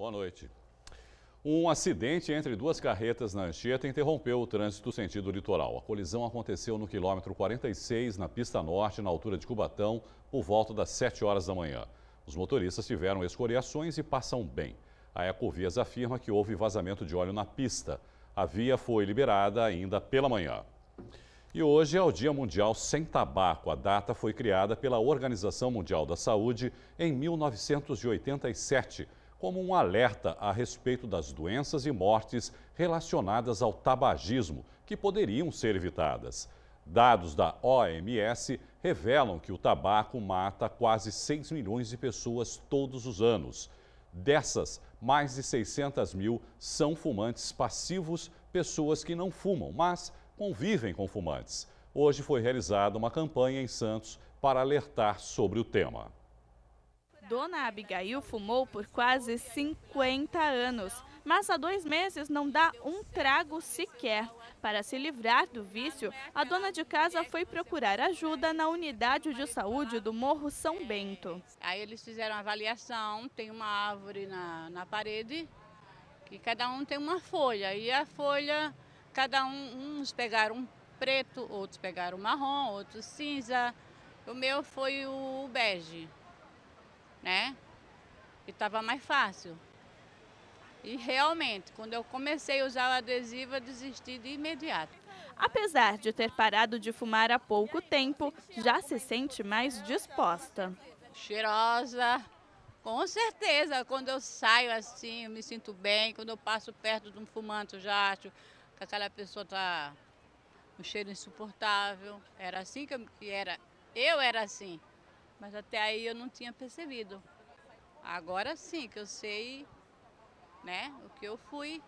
Boa noite. Um acidente entre duas carretas na Anchieta interrompeu o trânsito sentido litoral. A colisão aconteceu no quilômetro 46, na pista norte, na altura de Cubatão, por volta das 7 horas da manhã. Os motoristas tiveram escoriações e passam bem. A Ecovias afirma que houve vazamento de óleo na pista. A via foi liberada ainda pela manhã. E hoje é o Dia Mundial Sem Tabaco. A data foi criada pela Organização Mundial da Saúde em 1987 como um alerta a respeito das doenças e mortes relacionadas ao tabagismo, que poderiam ser evitadas. Dados da OMS revelam que o tabaco mata quase 6 milhões de pessoas todos os anos. Dessas, mais de 600 mil são fumantes passivos, pessoas que não fumam, mas convivem com fumantes. Hoje foi realizada uma campanha em Santos para alertar sobre o tema. Dona Abigail fumou por quase 50 anos, mas há dois meses não dá um trago sequer. Para se livrar do vício, a dona de casa foi procurar ajuda na unidade de saúde do Morro São Bento. Aí eles fizeram avaliação, tem uma árvore na, na parede, que cada um tem uma folha. E a folha, cada um, uns pegaram um preto, outros pegaram marrom, outros cinza. O meu foi o bege né? E estava mais fácil. E realmente, quando eu comecei a usar o adesivo, eu desisti de imediato. Apesar de ter parado de fumar há pouco tempo, já se sente mais disposta. Cheirosa, com certeza. Quando eu saio assim, eu me sinto bem. Quando eu passo perto de um fumante, eu já acho que aquela pessoa está um cheiro insuportável. Era assim que eu, que era. Eu era assim. Mas até aí eu não tinha percebido. Agora sim que eu sei, né, o que eu fui,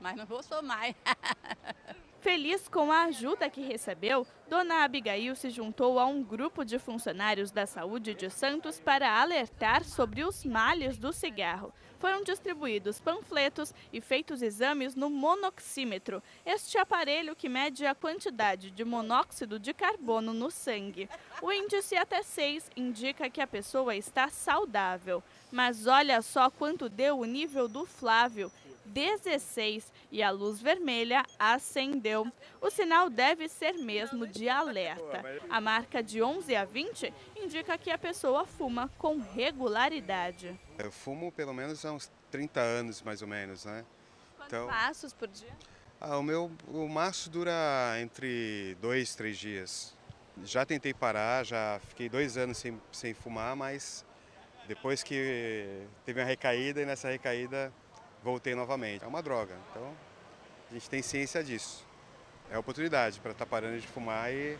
mas não vou sou mais. Feliz com a ajuda que recebeu, Dona Abigail se juntou a um grupo de funcionários da saúde de Santos para alertar sobre os males do cigarro. Foram distribuídos panfletos e feitos exames no monoxímetro, este aparelho que mede a quantidade de monóxido de carbono no sangue. O índice até 6 indica que a pessoa está saudável. Mas olha só quanto deu o nível do Flávio, 16 e a luz vermelha acendeu. O sinal deve ser mesmo de alerta. A marca de 11 a 20 indica que a pessoa fuma com regularidade. Eu fumo pelo menos há uns 30 anos, mais ou menos, né? Quantos então, passos por dia? Ah, o meu o maço dura entre dois, três dias. Já tentei parar, já fiquei dois anos sem, sem fumar, mas depois que teve uma recaída e nessa recaída voltei novamente. É uma droga, então a gente tem ciência disso. É oportunidade para estar tá parando de fumar e,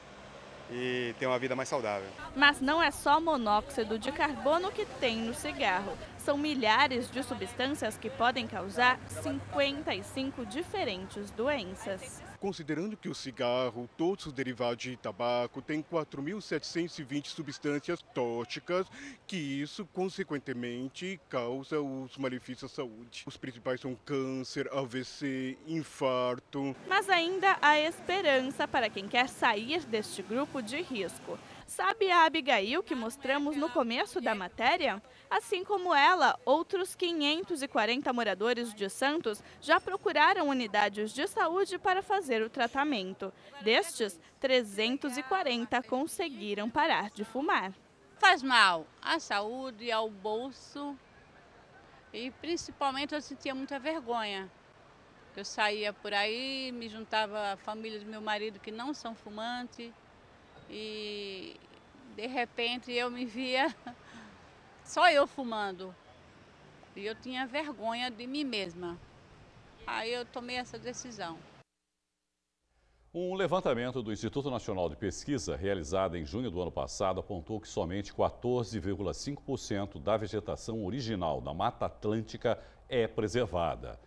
e ter uma vida mais saudável. Mas não é só monóxido de carbono que tem no cigarro. São milhares de substâncias que podem causar 55 diferentes doenças considerando que o cigarro, todos os derivados de tabaco, têm 4.720 substâncias tóxicas, que isso, consequentemente, causa os malefícios à saúde. Os principais são câncer, AVC, infarto. Mas ainda há esperança para quem quer sair deste grupo de risco. Sabe a Abigail que mostramos no começo da matéria? Assim como ela, outros 540 moradores de Santos já procuraram unidades de saúde para fazer o tratamento. Destes, 340 conseguiram parar de fumar. Faz mal à saúde, ao bolso e principalmente eu sentia muita vergonha. Eu saía por aí, me juntava à família do meu marido que não são fumantes e de repente eu me via só eu fumando. E eu tinha vergonha de mim mesma. Aí eu tomei essa decisão. Um levantamento do Instituto Nacional de Pesquisa, realizado em junho do ano passado, apontou que somente 14,5% da vegetação original da Mata Atlântica é preservada.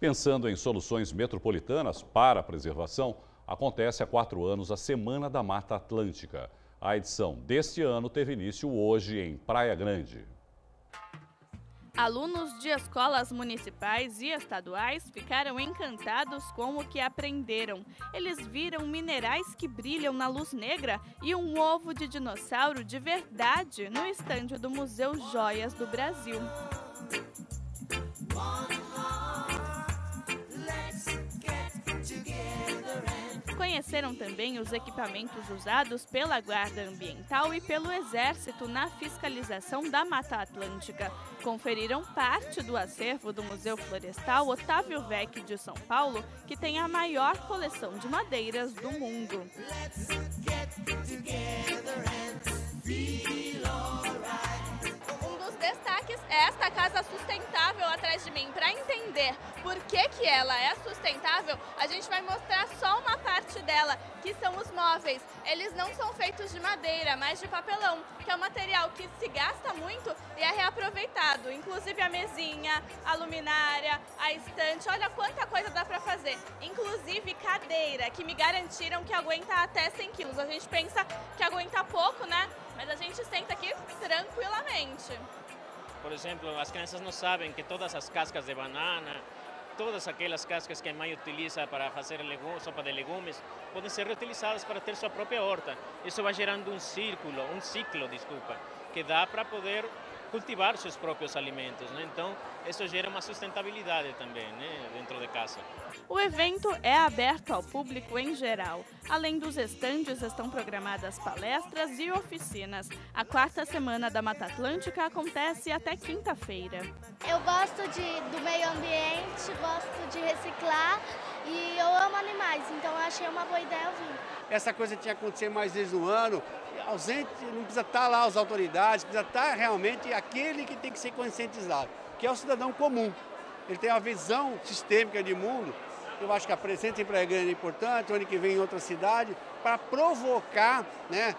Pensando em soluções metropolitanas para a preservação, acontece há quatro anos a Semana da Mata Atlântica. A edição deste ano teve início hoje em Praia Grande. Alunos de escolas municipais e estaduais ficaram encantados com o que aprenderam. Eles viram minerais que brilham na luz negra e um ovo de dinossauro de verdade no estande do Museu Joias do Brasil. Conheceram também os equipamentos usados pela Guarda Ambiental e pelo Exército na fiscalização da Mata Atlântica. Conferiram parte do acervo do Museu Florestal Otávio Vec de São Paulo, que tem a maior coleção de madeiras do mundo. Esta casa sustentável atrás de mim. Para entender por que, que ela é sustentável, a gente vai mostrar só uma parte dela, que são os móveis. Eles não são feitos de madeira, mas de papelão, que é um material que se gasta muito e é reaproveitado. Inclusive a mesinha, a luminária, a estante, olha quanta coisa dá para fazer. Inclusive cadeira, que me garantiram que aguenta até 100 quilos. A gente pensa que aguenta pouco, né? Mas a gente senta aqui tranquilamente. Por exemplo, as crianças não sabem que todas as cascas de banana, todas aquelas cascas que a mãe utiliza para fazer sopa de legumes, podem ser reutilizadas para ter sua própria horta. Isso vai gerando um círculo, um ciclo, desculpa, que dá para poder cultivar seus próprios alimentos. Né? Então, isso gera uma sustentabilidade também né? dentro de casa. O evento é aberto ao público em geral. Além dos estandes, estão programadas palestras e oficinas. A quarta semana da Mata Atlântica acontece até quinta-feira. Eu gosto de, do meio ambiente, gosto de reciclar e eu amo animais, então achei uma boa ideia vir. Essa coisa tinha que acontecer mais vezes no ano, ausente, não precisa estar lá as autoridades, precisa estar realmente aquele que tem que ser conscientizado, que é o cidadão comum. Ele tem uma visão sistêmica de mundo. Eu acho que a presença em Praia Grande é importante, ano que vem em outra cidade, para provocar né,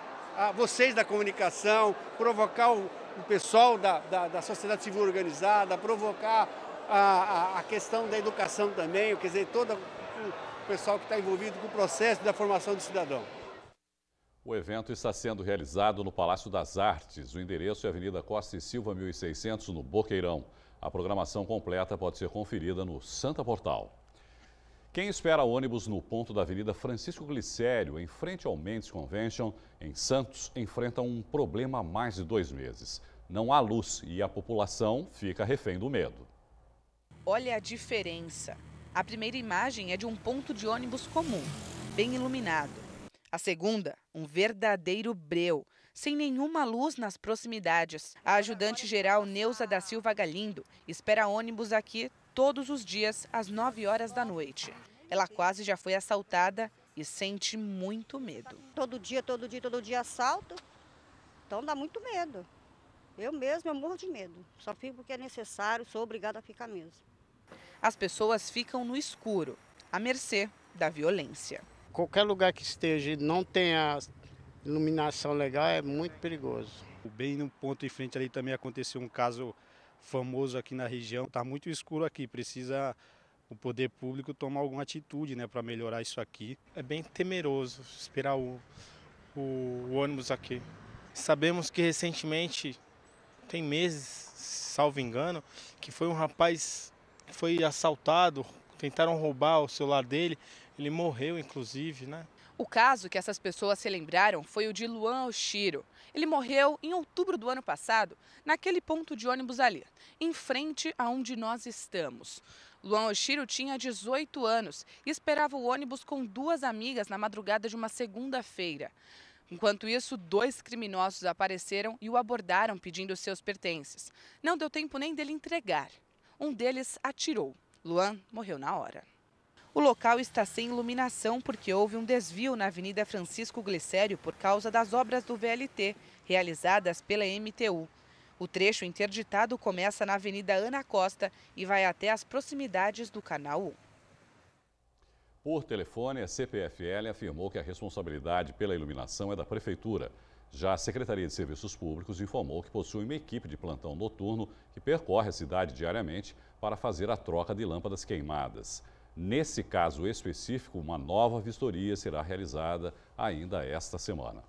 vocês da comunicação, provocar o, o pessoal da, da, da, sociedade civil organizada, provocar a, a, a, questão da educação também, quer dizer, todo o pessoal que está envolvido com o processo da formação do cidadão. O evento está sendo realizado no Palácio das Artes. O endereço é Avenida Costa e Silva, 1600, no Boqueirão. A programação completa pode ser conferida no Santa Portal. Quem espera ônibus no ponto da Avenida Francisco Glicério, em frente ao Mendes Convention, em Santos, enfrenta um problema há mais de dois meses. Não há luz e a população fica refém do medo. Olha a diferença. A primeira imagem é de um ponto de ônibus comum, bem iluminado. A segunda, um verdadeiro breu, sem nenhuma luz nas proximidades. A ajudante-geral Neuza da Silva Galindo espera ônibus aqui todos os dias às 9 horas da noite. Ela quase já foi assaltada e sente muito medo. Todo dia, todo dia, todo dia assalto, então dá muito medo. Eu mesmo eu morro de medo. Só fico porque é necessário, sou obrigada a ficar mesmo. As pessoas ficam no escuro, à mercê da violência qualquer lugar que esteja e não tenha iluminação legal é muito perigoso. Bem no ponto em frente ali também aconteceu um caso famoso aqui na região. Está muito escuro aqui, precisa o poder público tomar alguma atitude né, para melhorar isso aqui. É bem temeroso esperar o, o, o ônibus aqui. Sabemos que recentemente, tem meses, salvo engano, que foi um rapaz que foi assaltado, tentaram roubar o celular dele, ele morreu, inclusive, né? O caso que essas pessoas se lembraram foi o de Luan Oshiro. Ele morreu em outubro do ano passado, naquele ponto de ônibus ali, em frente aonde nós estamos. Luan Oshiro tinha 18 anos e esperava o ônibus com duas amigas na madrugada de uma segunda-feira. Enquanto isso, dois criminosos apareceram e o abordaram pedindo seus pertences. Não deu tempo nem dele entregar. Um deles atirou. Luan morreu na hora. O local está sem iluminação porque houve um desvio na Avenida Francisco Glicério por causa das obras do VLT, realizadas pela MTU. O trecho interditado começa na Avenida Ana Costa e vai até as proximidades do Canal 1. Por telefone, a CPFL afirmou que a responsabilidade pela iluminação é da Prefeitura. Já a Secretaria de Serviços Públicos informou que possui uma equipe de plantão noturno que percorre a cidade diariamente para fazer a troca de lâmpadas queimadas. Nesse caso específico, uma nova vistoria será realizada ainda esta semana.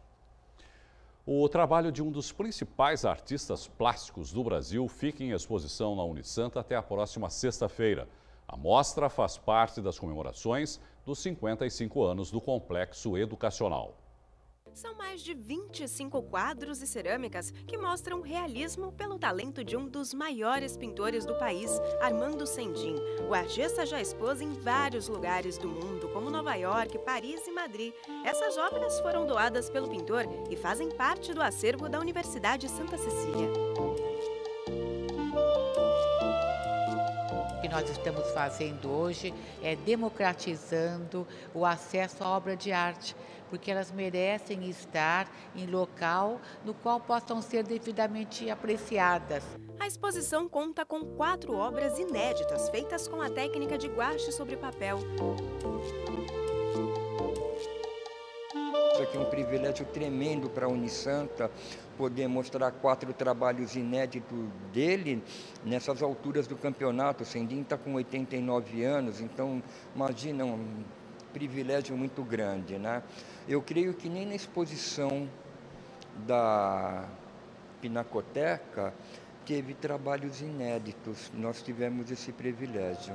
O trabalho de um dos principais artistas plásticos do Brasil fica em exposição na Unisanta até a próxima sexta-feira. A mostra faz parte das comemorações dos 55 anos do Complexo Educacional. São mais de 25 quadros e cerâmicas que mostram realismo pelo talento de um dos maiores pintores do país, Armando Sendin. O artista já expôs em vários lugares do mundo, como Nova York, Paris e Madrid. Essas obras foram doadas pelo pintor e fazem parte do acervo da Universidade Santa Cecília. Que nós estamos fazendo hoje é democratizando o acesso à obra de arte porque elas merecem estar em local no qual possam ser devidamente apreciadas. A exposição conta com quatro obras inéditas feitas com a técnica de guache sobre papel. É um privilégio tremendo para a Unisanta poder mostrar quatro trabalhos inéditos dele nessas alturas do campeonato. O Sendin está com 89 anos, então imagina um privilégio muito grande, né? Eu creio que nem na exposição da Pinacoteca teve trabalhos inéditos. Nós tivemos esse privilégio.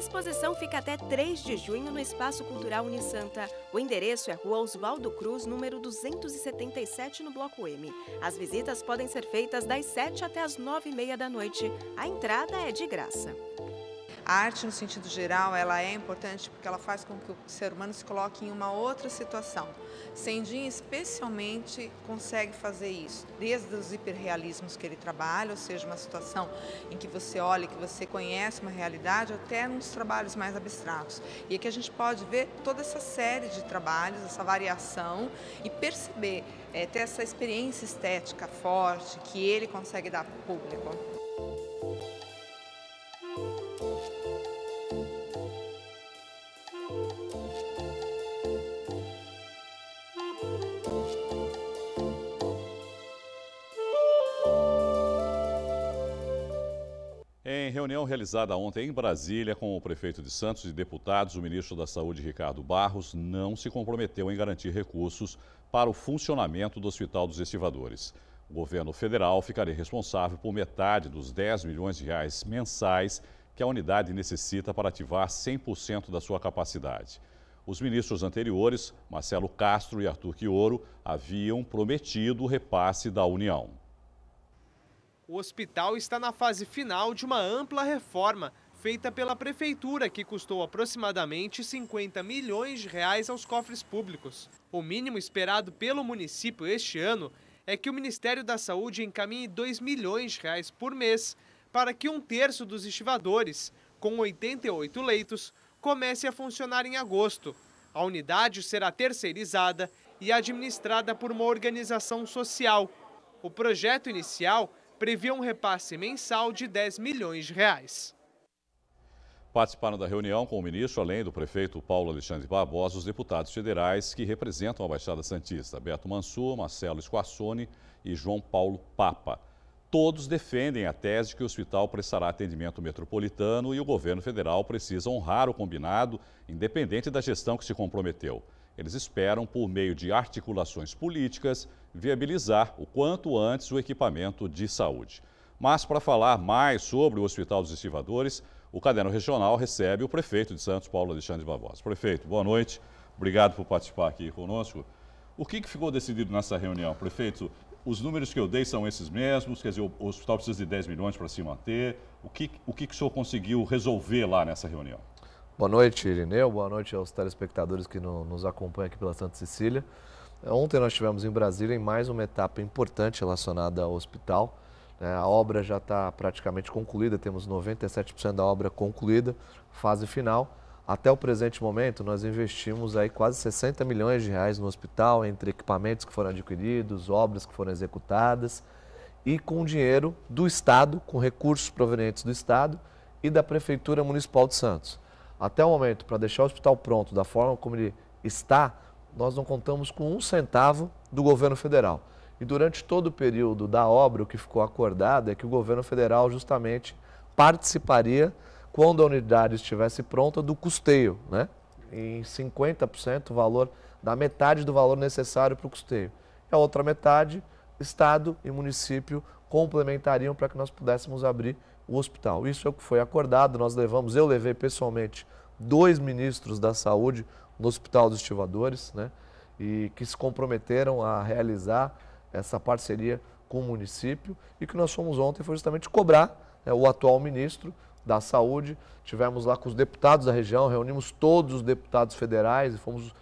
A exposição fica até 3 de junho no Espaço Cultural Unisanta. O endereço é Rua Oswaldo Cruz, número 277, no Bloco M. As visitas podem ser feitas das 7 até as 9 e meia da noite. A entrada é de graça. A arte, no sentido geral, ela é importante porque ela faz com que o ser humano se coloque em uma outra situação. Sendin, especialmente, consegue fazer isso, desde os hiperrealismos que ele trabalha, ou seja, uma situação em que você olha, que você conhece uma realidade, até nos trabalhos mais abstratos. E aqui a gente pode ver toda essa série de trabalhos, essa variação e perceber, é, ter essa experiência estética forte que ele consegue dar para o público. Em reunião realizada ontem em Brasília com o prefeito de Santos e deputados, o ministro da Saúde, Ricardo Barros, não se comprometeu em garantir recursos para o funcionamento do Hospital dos Estivadores. O governo federal ficaria responsável por metade dos 10 milhões de reais mensais que a unidade necessita para ativar 100% da sua capacidade. Os ministros anteriores, Marcelo Castro e Arthur Quioro, haviam prometido o repasse da União. O hospital está na fase final de uma ampla reforma feita pela prefeitura que custou aproximadamente 50 milhões de reais aos cofres públicos. O mínimo esperado pelo município este ano é que o Ministério da Saúde encaminhe 2 milhões de reais por mês para que um terço dos estivadores, com 88 leitos, comece a funcionar em agosto. A unidade será terceirizada e administrada por uma organização social. O projeto inicial previa um repasse mensal de 10 milhões de reais. Participaram da reunião com o ministro, além do prefeito Paulo Alexandre Barbosa, os deputados federais que representam a Baixada Santista, Beto Mansur, Marcelo Squassoni e João Paulo Papa. Todos defendem a tese de que o hospital prestará atendimento metropolitano e o governo federal precisa honrar o combinado, independente da gestão que se comprometeu. Eles esperam, por meio de articulações políticas, viabilizar o quanto antes o equipamento de saúde. Mas para falar mais sobre o Hospital dos Estivadores, o Caderno Regional recebe o prefeito de Santos, Paulo Alexandre Barbosa. Prefeito, boa noite. Obrigado por participar aqui conosco. O que, que ficou decidido nessa reunião? Prefeito, os números que eu dei são esses mesmos, quer dizer, o hospital precisa de 10 milhões para se manter. O que, o que, que o senhor conseguiu resolver lá nessa reunião? Boa noite, Irineu. Boa noite aos telespectadores que no, nos acompanham aqui pela Santa Cecília. Ontem nós estivemos em Brasília em mais uma etapa importante relacionada ao hospital. Né? A obra já está praticamente concluída, temos 97% da obra concluída, fase final. Até o presente momento, nós investimos aí quase 60 milhões de reais no hospital, entre equipamentos que foram adquiridos, obras que foram executadas e com dinheiro do Estado, com recursos provenientes do Estado e da Prefeitura Municipal de Santos. Até o momento, para deixar o hospital pronto da forma como ele está, nós não contamos com um centavo do governo federal. E durante todo o período da obra, o que ficou acordado é que o governo federal justamente participaria, quando a unidade estivesse pronta, do custeio, né? em 50% o valor, da metade do valor necessário para o custeio. E a outra metade, Estado e município complementariam para que nós pudéssemos abrir o hospital. Isso é o que foi acordado, nós levamos, eu levei pessoalmente dois ministros da saúde no Hospital dos Estivadores, né? e que se comprometeram a realizar essa parceria com o município e que nós fomos ontem foi justamente cobrar né, o atual ministro da Saúde. Tivemos lá com os deputados da região, reunimos todos os deputados federais e fomos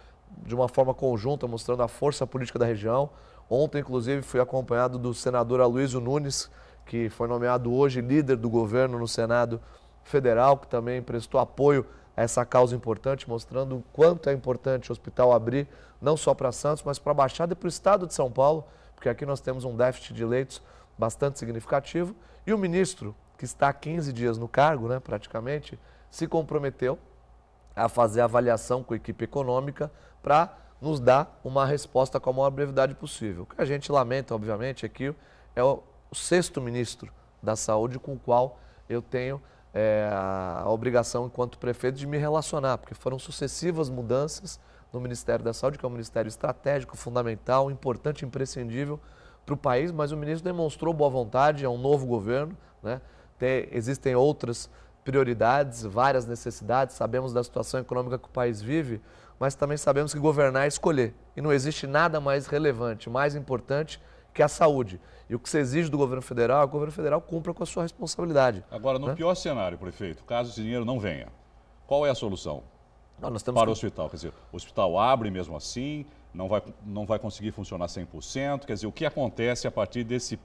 de uma forma conjunta mostrando a força política da região. Ontem, inclusive, fui acompanhado do senador Aloysio Nunes, que foi nomeado hoje líder do governo no Senado Federal, que também prestou apoio a essa causa importante, mostrando o quanto é importante o hospital abrir, não só para Santos, mas para a Baixada e para o estado de São Paulo, porque aqui nós temos um déficit de leitos bastante significativo. E o ministro, que está há 15 dias no cargo, né, praticamente, se comprometeu a fazer avaliação com a equipe econômica para nos dar uma resposta com a maior brevidade possível. O que a gente lamenta, obviamente, é que é o sexto ministro da Saúde com o qual eu tenho é, a obrigação, enquanto prefeito, de me relacionar, porque foram sucessivas mudanças no Ministério da Saúde, que é um ministério estratégico, fundamental, importante, imprescindível para o país, mas o ministro demonstrou boa vontade, é um novo governo, né? Tem, existem outras prioridades, várias necessidades, sabemos da situação econômica que o país vive, mas também sabemos que governar é escolher. E não existe nada mais relevante, mais importante que a saúde. E o que se exige do governo federal, é o governo federal cumpra com a sua responsabilidade. Agora, no né? pior cenário, prefeito, caso esse dinheiro não venha, qual é a solução? Não, para que... o hospital, quer dizer, o hospital abre mesmo assim, não vai, não vai conseguir funcionar 100%, quer dizer, o que acontece a partir desse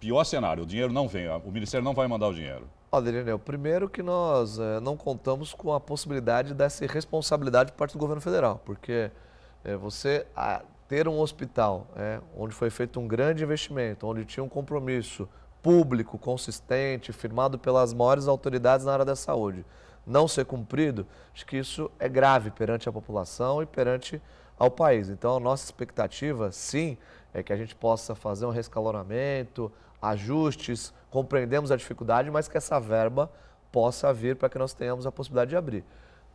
pior cenário? O dinheiro não vem, o Ministério não vai mandar o dinheiro. Adriano, primeiro que nós é, não contamos com a possibilidade dessa responsabilidade por parte do governo federal, porque é, você a, ter um hospital é, onde foi feito um grande investimento, onde tinha um compromisso público, consistente, firmado pelas maiores autoridades na área da saúde, não ser cumprido, acho que isso é grave perante a população e perante ao país. Então, a nossa expectativa, sim, é que a gente possa fazer um rescalonamento, ajustes, compreendemos a dificuldade, mas que essa verba possa vir para que nós tenhamos a possibilidade de abrir.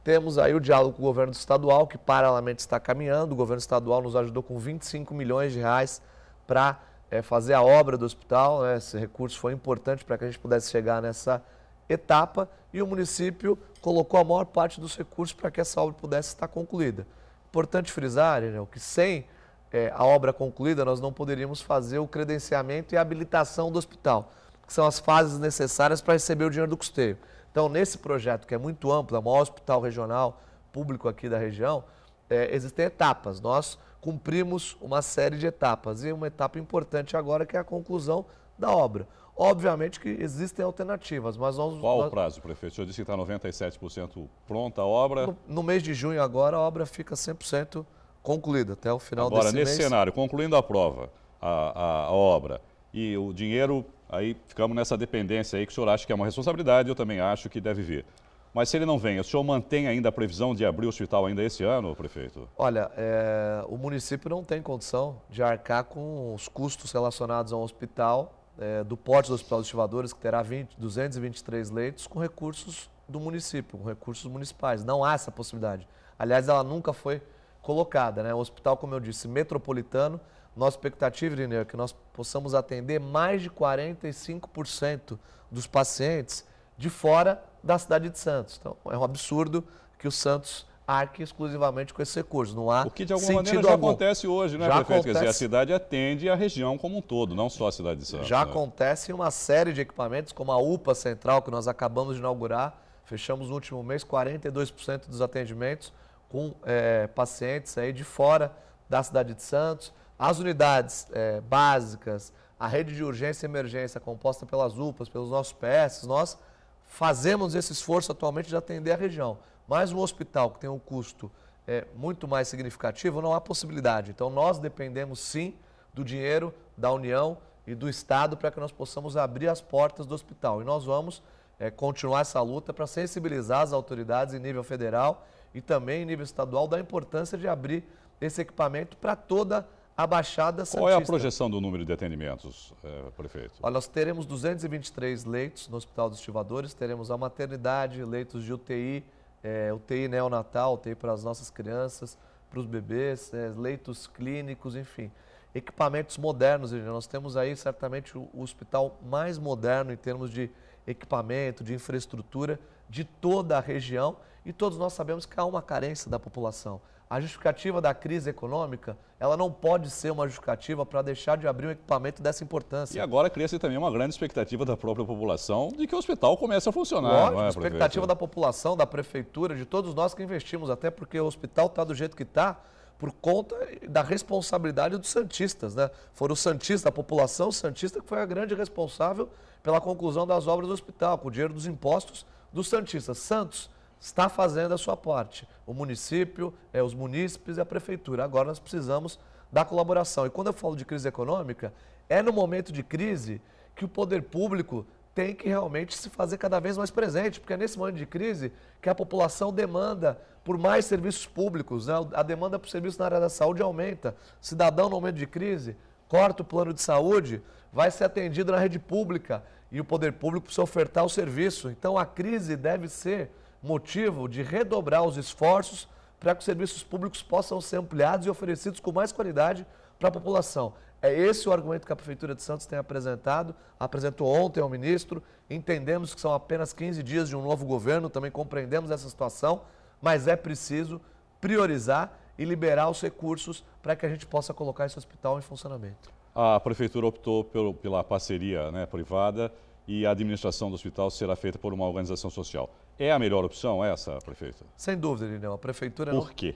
Temos aí o diálogo com o governo estadual, que paralelamente está caminhando. O governo estadual nos ajudou com 25 milhões de reais para é, fazer a obra do hospital. Né? Esse recurso foi importante para que a gente pudesse chegar nessa etapa e o município colocou a maior parte dos recursos para que essa obra pudesse estar concluída. Importante frisar, né, que sem é, a obra concluída, nós não poderíamos fazer o credenciamento e habilitação do hospital, que são as fases necessárias para receber o dinheiro do custeio. Então, nesse projeto, que é muito amplo, é o maior hospital regional público aqui da região, é, existem etapas. Nós cumprimos uma série de etapas e uma etapa importante agora que é a conclusão da obra. Obviamente que existem alternativas, mas nós... Qual nós... o prazo, prefeito? O senhor disse que está 97% pronta a obra. No, no, mês de junho agora, a obra fica 100% concluída até o final Agora, desse nesse mês. cenário, concluindo a prova, a, a, a, obra, e o dinheiro, aí ficamos nessa dependência aí que o senhor acha que é uma responsabilidade, eu também acho que deve vir. Mas se ele não vem, o senhor mantém ainda a previsão de abrir o hospital ainda esse ano, prefeito? Olha, é, o município não tem condição de arcar com os custos relacionados a um hospital, é, do porte do Hospital dos Estivadores, que terá 20, 223 leitos, com recursos do município, com recursos municipais. Não há essa possibilidade. Aliás, ela nunca foi colocada. Né? O hospital, como eu disse, metropolitano, nossa expectativa, Irineu, é que nós possamos atender mais de 45% dos pacientes de fora da cidade de Santos. Então, é um absurdo que o Santos arque exclusivamente com esse recurso. Não há O que de alguma maneira já algum. acontece hoje, né, já prefeito? Acontece... Quer dizer, a cidade atende a região como um todo, não só a cidade de Santos. Já né? acontece uma série de equipamentos, como a UPA Central, que nós acabamos de inaugurar. Fechamos no último mês 42% dos atendimentos com é, pacientes aí de fora da cidade de Santos. As unidades é, básicas, a rede de urgência e emergência composta pelas UPAs, pelos nossos PS, nós fazemos esse esforço atualmente de atender a região. Mas um hospital que tem um custo é, muito mais significativo, não há possibilidade. Então nós dependemos sim do dinheiro da União e do Estado para que nós possamos abrir as portas do hospital. E nós vamos é, continuar essa luta para sensibilizar as autoridades em nível federal e também em nível estadual da importância de abrir esse equipamento para toda a Baixada Santista. Qual é a projeção do número de atendimentos, é, prefeito? Olha, nós teremos 223 leitos no Hospital dos Estivadores, teremos a maternidade, leitos de UTI, é, UTI neonatal, UTI para as nossas crianças, para os bebês, é, leitos clínicos, enfim. Equipamentos modernos, nós temos aí certamente o, o hospital mais moderno em termos de equipamento, de infraestrutura de toda a região e todos nós sabemos que há uma carência da população. A justificativa da crise econômica, ela não pode ser uma justificativa para deixar de abrir um equipamento dessa importância. E agora cria-se também uma grande expectativa da própria população de que o hospital comece a funcionar. Lógico, é, expectativa prefeito? da população, da prefeitura, de todos nós que investimos, até porque o hospital está do jeito que está, por conta da responsabilidade dos Santistas. Né? Foram os Santistas, a população Santista, que foi a grande responsável pela conclusão das obras do hospital, com o dinheiro dos impostos dos Santistas. Santos está fazendo a sua parte. O município, é, os munícipes e a prefeitura. Agora nós precisamos da colaboração. E quando eu falo de crise econômica, é no momento de crise que o poder público tem que realmente se fazer cada vez mais presente, porque é nesse momento de crise que a população demanda por mais serviços públicos, né? a demanda por serviços na área da saúde aumenta. Cidadão no momento de crise corta o plano de saúde, vai ser atendido na rede pública e o poder público precisa ofertar o serviço. Então a crise deve ser motivo de redobrar os esforços para que os serviços públicos possam ser ampliados e oferecidos com mais qualidade para a população. É esse o argumento que a Prefeitura de Santos tem apresentado, apresentou ontem ao ministro. Entendemos que são apenas 15 dias de um novo governo, também compreendemos essa situação, mas é preciso priorizar e liberar os recursos para que a gente possa colocar esse hospital em funcionamento. A Prefeitura optou pelo, pela parceria né, privada e a administração do hospital será feita por uma organização social. É a melhor opção essa, prefeito? Sem dúvida, Lineu. A Prefeitura Por não... quê?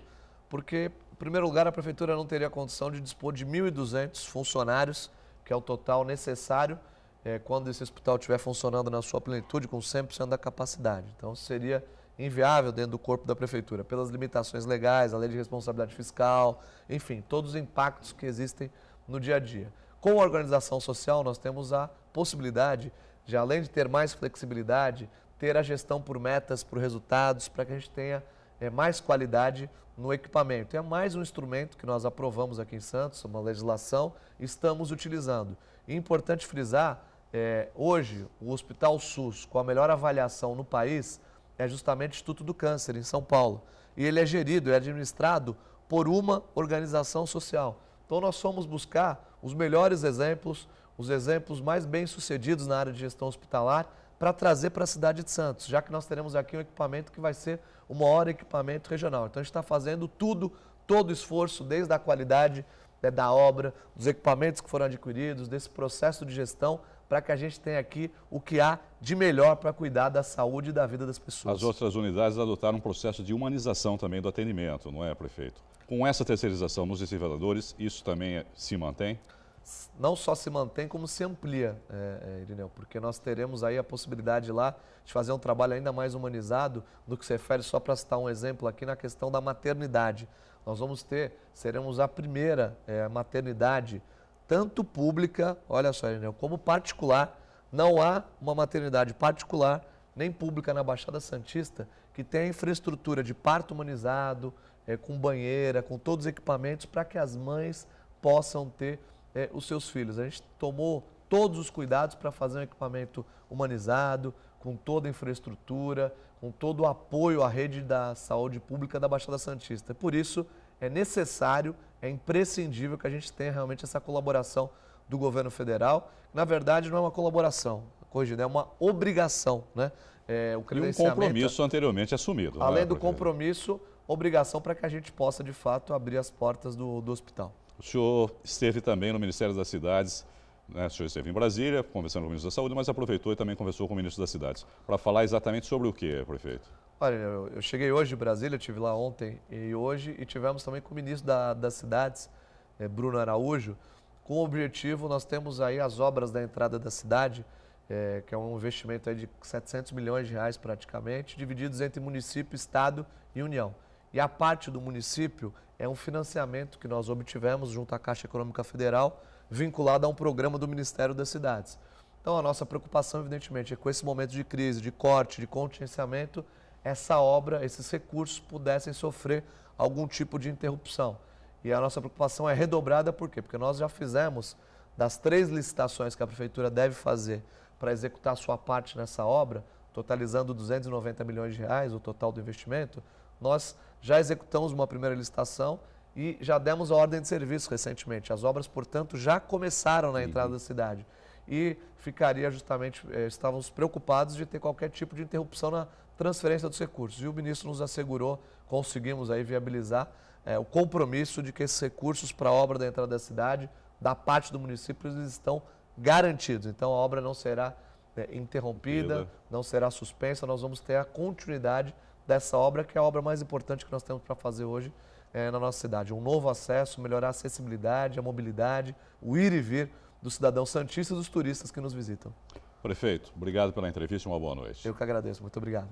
Porque, em primeiro lugar, a Prefeitura não teria condição de dispor de 1.200 funcionários, que é o total necessário é, quando esse hospital estiver funcionando na sua plenitude, com 100% da capacidade. Então, seria inviável dentro do corpo da Prefeitura, pelas limitações legais, a lei de responsabilidade fiscal, enfim, todos os impactos que existem no dia a dia. Com a organização social, nós temos a possibilidade de, além de ter mais flexibilidade, ter a gestão por metas, por resultados, para que a gente tenha é, mais qualidade no equipamento. É mais um instrumento que nós aprovamos aqui em Santos, uma legislação, estamos utilizando. E importante frisar, é, hoje, o Hospital SUS, com a melhor avaliação no país, é justamente o Instituto do Câncer, em São Paulo. E ele é gerido, é administrado por uma organização social. Então, nós fomos buscar os melhores exemplos, os exemplos mais bem-sucedidos na área de gestão hospitalar, para trazer para a cidade de Santos, já que nós teremos aqui um equipamento que vai ser o maior equipamento regional. Então, a gente está fazendo tudo, todo o esforço, desde a qualidade né, da obra, dos equipamentos que foram adquiridos, desse processo de gestão, para que a gente tenha aqui o que há de melhor para cuidar da saúde e da vida das pessoas. As outras unidades adotaram um processo de humanização também do atendimento, não é, prefeito? Com essa terceirização nos desfibriladores, isso também se mantém? Não só se mantém, como se amplia, é, é, Irineu, porque nós teremos aí a possibilidade lá de fazer um trabalho ainda mais humanizado do que se refere, só para citar um exemplo aqui, na questão da maternidade. Nós vamos ter, seremos a primeira é, maternidade, tanto pública, olha só, Irineu, como particular. Não há uma maternidade particular, nem pública na Baixada Santista, que tenha infraestrutura de parto humanizado, é, com banheira, com todos os equipamentos, para que as mães possam ter é, os seus filhos. A gente tomou todos os cuidados para fazer um equipamento humanizado, com toda a infraestrutura, com todo o apoio à rede da saúde pública da Baixada Santista. Por isso, é necessário, é imprescindível que a gente tenha realmente essa colaboração do governo federal. Na verdade, não é uma colaboração, corrigindo, é uma obrigação. Né? É, o E um compromisso anteriormente assumido. Além do prefeito? compromisso, obrigação para que a gente possa, de fato, abrir as portas do, do hospital. O senhor esteve também no Ministério das Cidades, né? o senhor esteve em Brasília, conversando com o ministro da Saúde, mas aproveitou e também conversou com o ministro das Cidades. Para falar exatamente sobre o que, prefeito? Olha, eu, cheguei hoje de Brasília, estive lá ontem e hoje, e tivemos também com o ministro da- das cidades, eh, Bruno Araújo, com o objetivo, nós temos aí as obras da entrada da cidade, eh, que é um investimento aí de 700 milhões de reais praticamente, divididos entre município, estado e União. E a parte do município é um financiamento que nós obtivemos junto à Caixa Econômica Federal, vinculado a um programa do Ministério das Cidades. Então, a nossa preocupação, evidentemente, é com esse momento de crise, de corte, de contingenciamento, essa obra, esses recursos pudessem sofrer algum tipo de interrupção. E a nossa preocupação é redobrada, por quê? Porque nós já fizemos, das três licitações que a Prefeitura deve fazer para executar a sua parte nessa obra, totalizando 290 milhões de reais, o total do investimento, nós já executamos uma primeira licitação e já demos a ordem de serviço recentemente. As obras, portanto, já começaram na entrada da cidade. e ficaria justamente, eh, estávamos preocupados de ter qualquer tipo de interrupção na transferência dos recursos. E o ministro nos assegurou, conseguimos aí viabilizar eh, o compromisso de que esses recursos para a obra da entrada da cidade, da parte do município, eles estão garantidos. Então a obra não será eh, interrompida, não será suspensa, nós vamos ter a continuidade dessa obra, que é a obra mais importante que nós temos para fazer hoje na nossa cidade. Um novo acesso, melhorar a acessibilidade, a mobilidade, o ir e vir do cidadão santista e dos turistas que nos visitam. Prefeito, obrigado pela entrevista e uma boa noite. Eu que agradeço, muito obrigado.